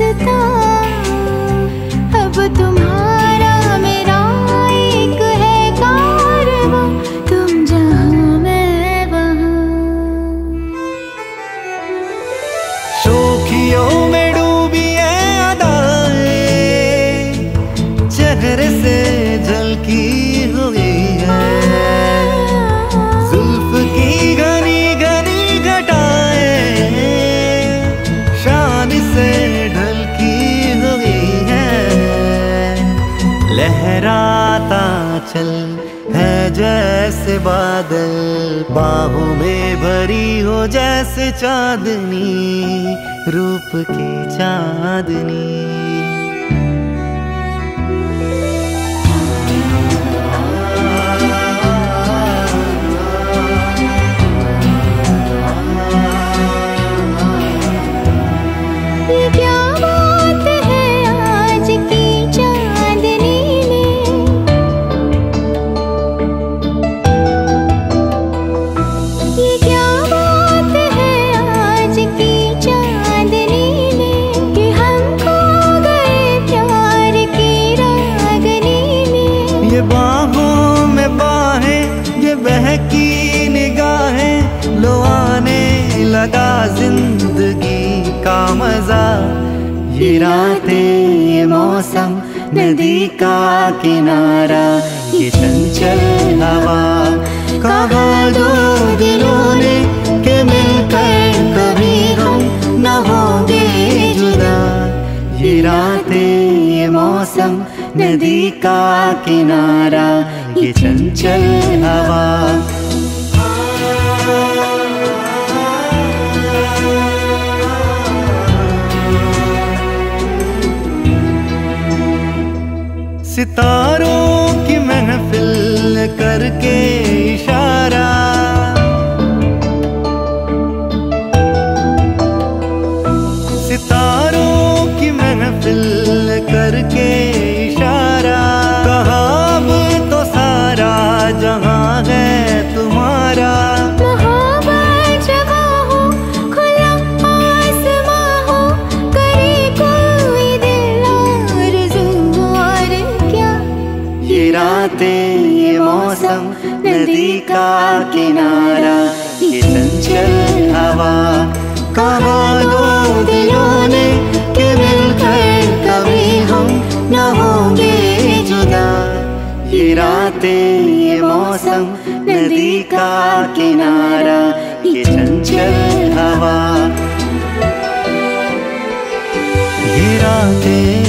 रास्ता लहराता चल है जैसे बादल बाहों में भरी हो जैसे चांदनी रूप की चांदनी। लगा ज़िंदगी का मज़ा। ये रातें, ये मौसम, नदी का किनारा। ये चंचल हवा, कहा दो दिलों ने के मिलकर कभी हम न होंगे जुदा। ये रातें, ये मौसम, नदी का किनारा। ये चंचल हवा सितारों की महफिल करके मौसम, नदी का किनारा, ये चंचल हवा। कहा दो दिलों ने कि मिलकर कभी हम न होंगे जुदा। ये रातें, ये मौसम, नदी का किनारा, ये चंचल हवा। ये रातें